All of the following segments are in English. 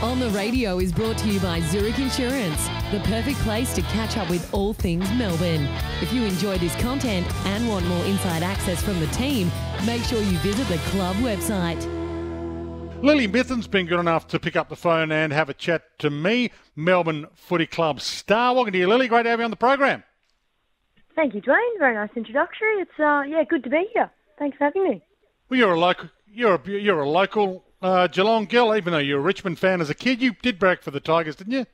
On the Radio is brought to you by Zurich Insurance, the perfect place to catch up with all things Melbourne. If you enjoy this content and want more inside access from the team, make sure you visit the club website. Lily Mithen's been good enough to pick up the phone and have a chat to me, Melbourne Footy Club star. Welcome to you, Lily. Great to have you on the program. Thank you, Dwayne. Very nice introductory. It's uh, yeah, good to be here. Thanks for having me. Well, you're a local. You're a you're a local uh, Geelong girl, even though you're a Richmond fan as a kid. You did break for the Tigers, didn't you?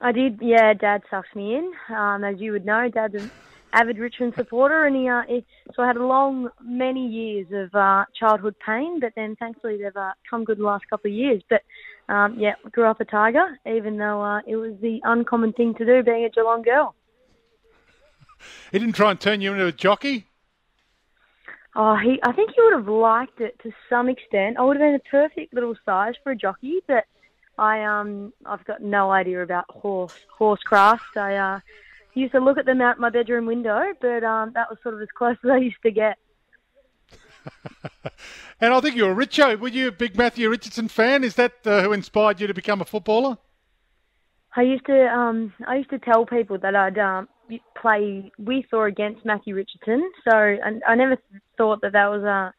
I did. Yeah, Dad sucks me in. Um, as you would know, Dad's an avid Richmond supporter, and he, uh, he so I had a long, many years of uh, childhood pain, but then thankfully they've uh, come good the last couple of years. But um, yeah, grew up a Tiger, even though uh, it was the uncommon thing to do being a Geelong girl. He didn't try and turn you into a jockey. Oh, he. I think he would have liked it to some extent. I would have been a perfect little size for a jockey, but I um I've got no idea about horse horsecraft. I uh used to look at them out my bedroom window, but um that was sort of as close as I used to get. and I think you're a Richo. Were you a big Matthew Richardson fan? Is that uh, who inspired you to become a footballer? I used to um I used to tell people that I'd um play with or against Matthew Richardson. So I, I never thought that that was uh,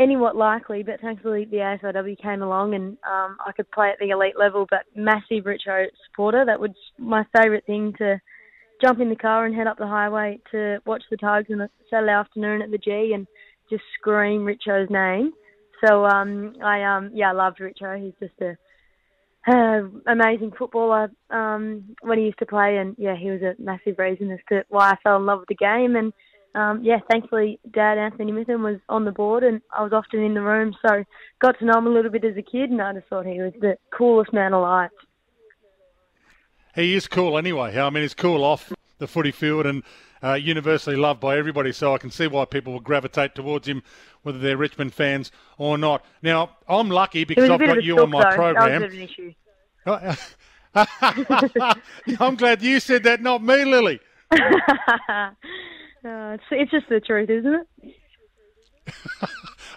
anywhat likely, but thankfully the AFLW came along and um, I could play at the elite level. But massive Richo supporter. That was my favourite thing to jump in the car and head up the highway to watch the Tigers on a Saturday afternoon at the G and just scream Richo's name. So um, I um, yeah, I loved Richo. He's just a uh, amazing footballer um, when he used to play, and yeah, he was a massive reason as to why I fell in love with the game. And um, yeah, thankfully, Dad Anthony Mithen was on the board, and I was often in the room, so got to know him a little bit as a kid, and I just thought he was the coolest man alive. He is cool anyway. I mean, he's cool off the footy field and uh, universally loved by everybody. So I can see why people will gravitate towards him, whether they're Richmond fans or not. Now, I'm lucky because I've got you on my though. program. That was issue. I'm glad you said that, not me, Lily. uh, it's, it's, just the truth, isn't it?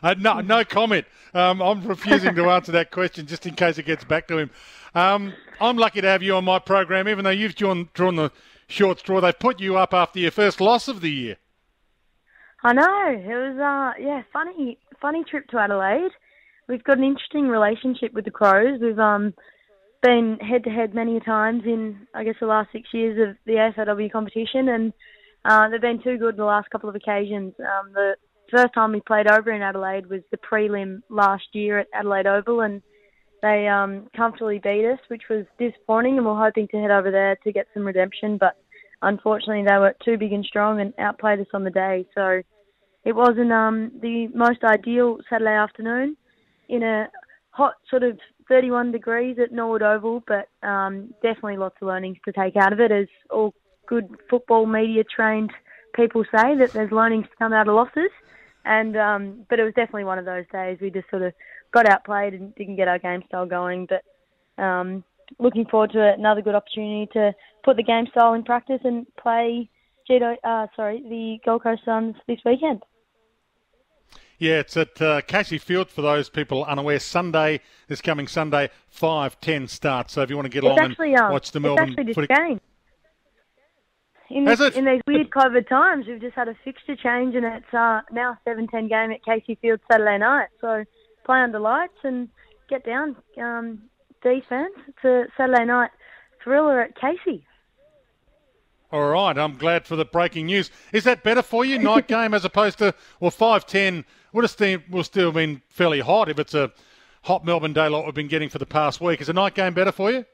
uh, no, no comment. Um, I'm refusing to answer that question just in case it gets back to him. Um, I'm lucky to have you on my program, even though you've drawn, drawn the short straw. They put you up after your first loss of the year. I know. It was, uh, yeah, funny, funny trip to Adelaide. We've got an interesting relationship with the Crows. We've um, been head to head many times in, I guess, the last six years of the AFLW competition, and uh, they've been too good in the last couple of occasions. Um, the first time we played over in Adelaide was the prelim last year at Adelaide Oval, and they um, comfortably beat us, which was disappointing, and we're hoping to head over there to get some redemption, but unfortunately they were too big and strong and outplayed us on the day. So it wasn't um, the most ideal Saturday afternoon in a hot sort of 31 degrees at Norwood Oval, but um, definitely lots of learnings to take out of it, as all good football media trained people say that there's learnings to come out of losses. And um, but it was definitely one of those days we just sort of got outplayed and didn't get our game style going. But um, looking forward to another good opportunity to put the game style in practice and play Gito, uh, sorry, the Gold Coast Suns this weekend. Yeah, it's at uh, Casey Field for those people unaware. Sunday, this coming Sunday, 5 10 start. So if you want to get it's along actually, and um, watch the Melbourne it's actually footy. game. In, this, in these weird COVID times, we've just had a fixture change, and it's uh, now 7 10 game at Casey Field Saturday night. So play under lights and get down, um, D fans. It's a Saturday night thriller at Casey. All right, I'm glad for the breaking news. Is that better for you, night game, as opposed to, well, five ten would have still, will still been fairly hot if it's a hot Melbourne day like we've been getting for the past week. Is a night game better for you?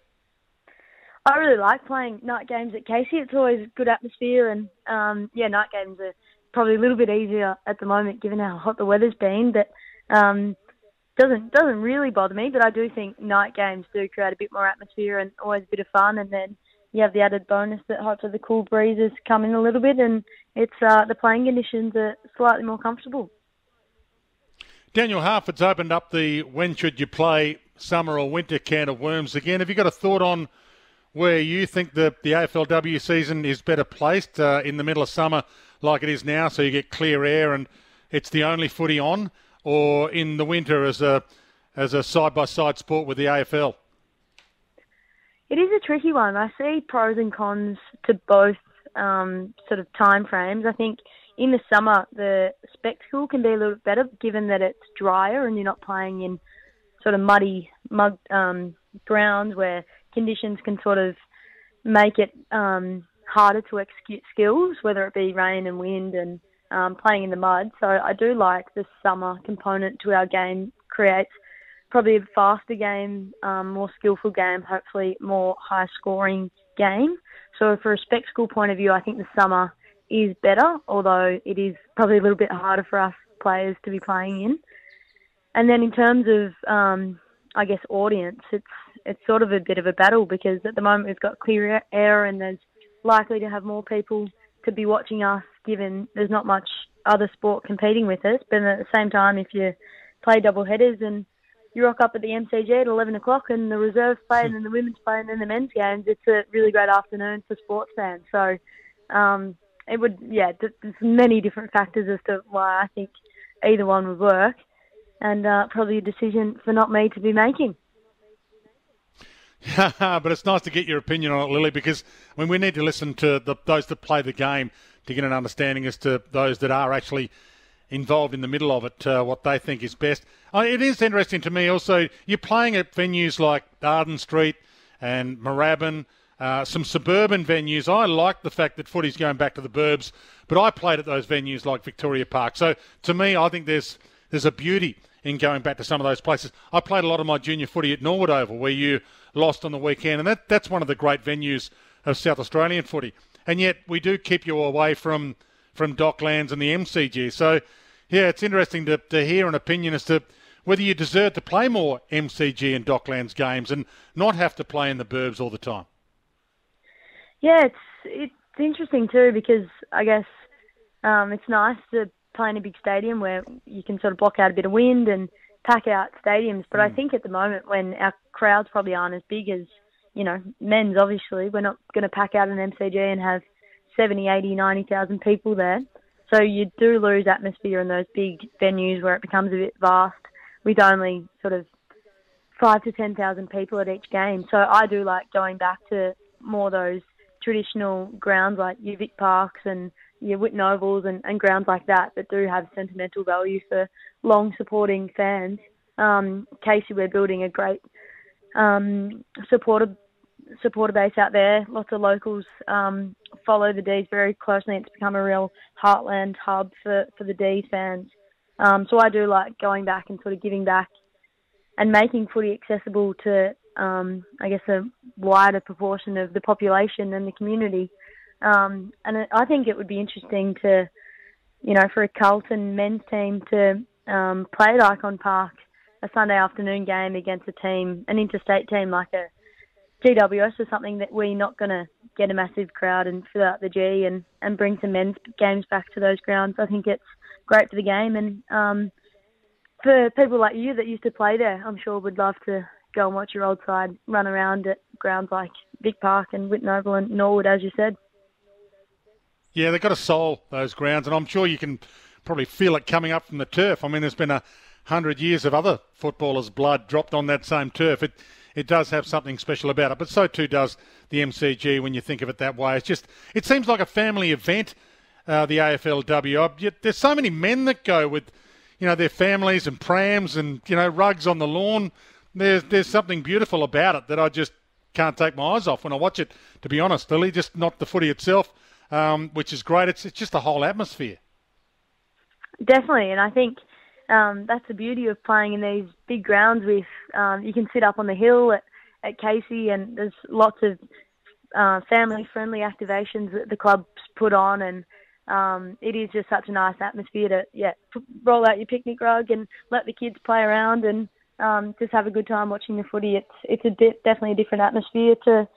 I really like playing night games at Casey. It's always good atmosphere, and um, yeah, night games are probably a little bit easier at the moment given how hot the weather's been. But um, doesn't doesn't really bother me. But I do think night games do create a bit more atmosphere and always a bit of fun. And then you have the added bonus that hopefully the cool breezes come in a little bit, and it's uh, the playing conditions are slightly more comfortable. Daniel Harford's opened up the when should you play summer or winter can of worms again. Have you got a thought on where you think the, the AFLW season is better placed uh, in the middle of summer like it is now, so you get clear air and it's the only footy on, or in the winter as a as a side by side sport with the AFL? it is a tricky one. I see pros and cons to both um, sort of time frames. I think in the summer the spectacle can be a little bit better given that it's drier and you're not playing in sort of muddy mud um, grounds where conditions can sort of make it um, harder to execute skills, whether it be rain and wind and um, playing in the mud. So I do like the summer component to our game creates probably a faster game, um, more skillful game, hopefully more high scoring game. So for a spectacle point of view, I think the summer is better, although it is probably a little bit harder for us players to be playing in. And then in terms of, um, I guess, audience, it's it's sort of a bit of a battle because at the moment we've got clear air and there's likely to have more people to be watching us given there's not much other sport competing with us. But at the same time, if you play double headers and you rock up at the MCG at 11 o'clock and the reserves play and then the women's play and then the men's games, it's a really great afternoon for sports fans. So um, it would, yeah, there's many different factors as to why I think either one would work and uh, probably a decision for not me to be making. but it's nice to get your opinion on it, Lily, because I mean we need to listen to the, those that play the game to get an understanding as to those that are actually involved in the middle of it, uh, what they think is best. Uh, it is interesting to me also. You're playing at venues like Arden Street and Moorabbin. Uh, some suburban venues. I like the fact that footy's going back to the burbs, but I played at those venues like Victoria Park. So to me, I think there's there's a beauty in going back to some of those places. I played a lot of my junior footy at Norwood Oval, where you lost on the weekend, and that, that's one of the great venues of South Australian footy. And yet we do keep you away from from Docklands and the MCG. So, yeah, it's interesting to, to hear an opinion as to whether you deserve to play more MCG and Docklands games and not have to play in the burbs all the time. Yeah, it's it's interesting too because I guess um, it's nice to play in a big stadium where you can sort of block out a bit of wind and pack out stadiums. But mm. I think at the moment when our crowds probably aren't as big as, you know, men's obviously, we're not going to pack out an MCG and have 70, 80, 90,000 people there. So you do lose atmosphere in those big venues where it becomes a bit vast with only sort of five to 10,000 people at each game. So I do like going back to more those traditional grounds like your Vic Parks and your Whitten Ovals and, and grounds like that that do have sentimental value for long supporting fans. Um, Casey, we're building a great um, supporter supporter base out there. Lots of locals um, follow the D's very closely. It's become a real heartland hub for, for the D's fans. Um, so I do like going back and sort of giving back and making footy accessible to, um, I guess, a wider proportion of the population and the community. Um, and I think it would be interesting to, you know, for a Carlton men's team to um, play at Ikon Park a Sunday afternoon game against a team, an interstate team like a GWS is something that we're not going to get a massive crowd and fill out the G and, and bring some men's games back to those grounds. I think it's great for the game and um, for people like you that used to play there, I'm sure would love to go and watch your old side run around at grounds like Vic Park and Whitten Oval and Norwood, as you said. Yeah, they've got a soul, those grounds, and I'm sure you can probably feel it coming up from the turf. I mean, there's been a hundred years of other footballers' blood dropped on that same turf. It it does have something special about it, but so too does the MCG when you think of it that way. It's just it seems like a family event, uh, the AFLW. Yet there's so many men that go with, you know, their families and prams and you know rugs on the lawn. There's there's something beautiful about it that I just can't take my eyes off when I watch it. To be honest, Lily, just not the footy itself um, which is great. It's, it's just the whole atmosphere. Definitely, and I think um, that's the beauty of playing in these big grounds. With um, you can sit up on the hill at, at Casey, and there's lots of uh, family-friendly activations that the clubs put on, and um, it is just such a nice atmosphere to yeah roll out your picnic rug and let the kids play around and um, just have a good time watching the footy. It's it's a di- definitely a different atmosphere to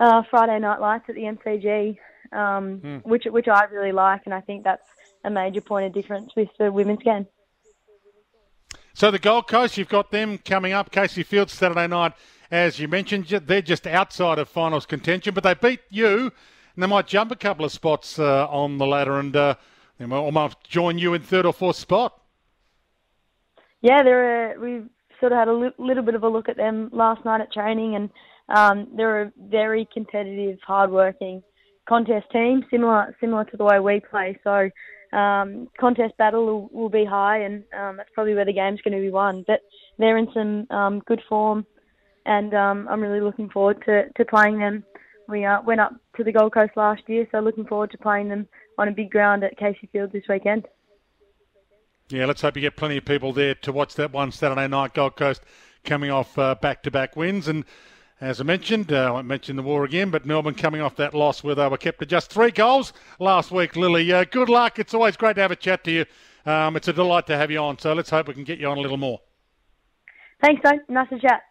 uh, Friday night lights at the MCG um, mm. which which I really like, and I think that's a major point of difference with the women's game. So the Gold Coast, you've got them coming up. Casey Fields Saturday night, as you mentioned, they're just outside of finals contention, but they beat you, and they might jump a couple of spots uh, on the ladder, and uh, they might almost join you in third or fourth spot. Yeah, they're we sort of had a li- little bit of a look at them last night at training, and um, they're a very competitive, hard-working contest team, similar similar to the way we play. So um, contest battle will, will be high, and um, that's probably where the game's going to be won. But they're in some um, good form, and um, I'm really looking forward to, to playing them. We uh, went up to the Gold Coast last year, so looking forward to playing them on a big ground at Casey Field this weekend. Yeah, let's hope you get plenty of people there to watch that one Saturday night Gold Coast coming off uh, back-to-back wins and as I mentioned, uh, I won't mention the war again, but Melbourne coming off that loss where they were kept to just three goals last week. Lily, uh, good luck. It's always great to have a chat to you. Um, it's a delight to have you on. So let's hope we can get you on a little more. Thanks, Doug. Nice to chat.